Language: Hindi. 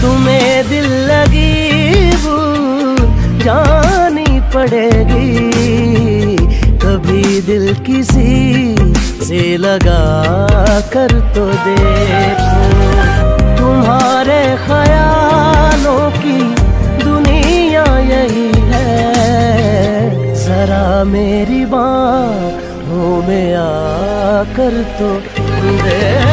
तुम्हें दिल लगी भूल जानी पड़ेगी। कभी दिल किसी से लगा कर तो देखो। तुम्हारे ख्यालों की दुनिया यही है। जरा मेरी बाहों में आकर तो दे